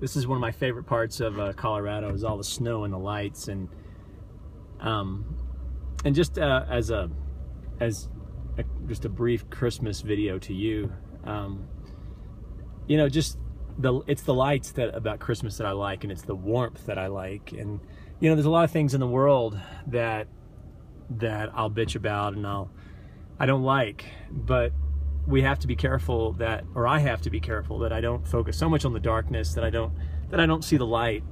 this is one of my favorite parts of uh, Colorado is all the snow and the lights and um and just uh, as a as a, just a brief Christmas video to you um you know just the it's the lights that about Christmas that I like and it's the warmth that I like. And you know there's a lot of things in the world that that I'll bitch about and I'll I don't like but we have to be careful that or I have to be careful that I don't focus so much on the darkness that I don't that I don't see the light.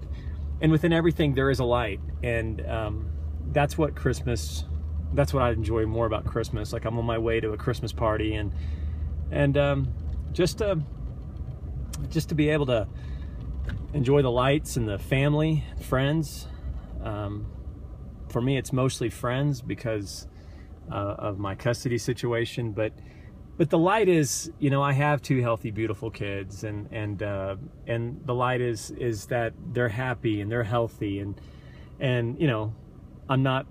And within everything there is a light. And um, that's what Christmas that's what I enjoy more about Christmas. Like I'm on my way to a Christmas party and and um, just to just to be able to enjoy the lights and the family, friends. Um, for me, it's mostly friends because uh, of my custody situation, but but the light is, you know, I have two healthy, beautiful kids, and and uh, and the light is is that they're happy and they're healthy, and and you know, I'm not.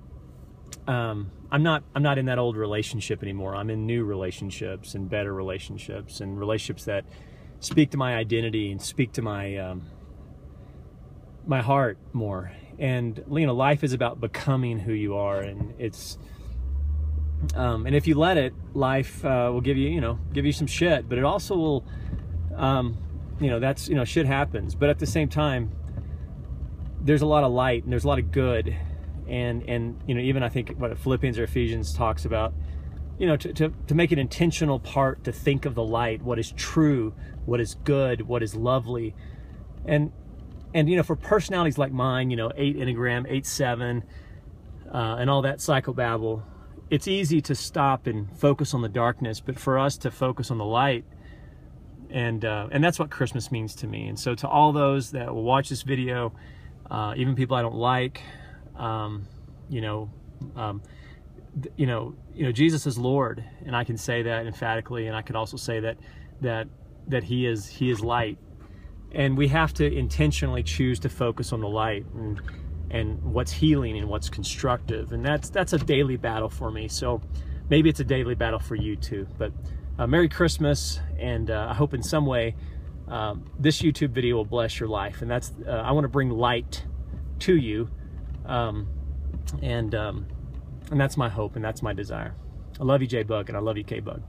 Um, I'm not I'm not in that old relationship anymore. I'm in new relationships and better relationships and relationships that speak to my identity and speak to my um, my heart more. And you know, life is about becoming who you are, and it's um, and if you let it, life uh, will give you you know give you some shit, but it also will um, you know that's you know shit happens, but at the same time, there's a lot of light and there's a lot of good, and and you know even I think what Philippians or Ephesians talks about you know, to, to, to make an intentional part to think of the light, what is true, what is good, what is lovely. And, and you know, for personalities like mine, you know, 8 Enneagram, 8 7, uh, and all that psychobabble, it's easy to stop and focus on the darkness, but for us to focus on the light, and uh, and that's what Christmas means to me. And so to all those that will watch this video, uh, even people I don't like, um, you know, um, you know, you know, Jesus is Lord, and I can say that emphatically, and I can also say that that that He is He is light, and we have to intentionally choose to focus on the light and and what's healing and what's constructive, and that's that's a daily battle for me. So maybe it's a daily battle for you too. But uh, Merry Christmas, and uh, I hope in some way um, this YouTube video will bless your life, and that's uh, I want to bring light to you, um, and um, and that's my hope and that's my desire. I love you, J Bug, and I love you, K Bug.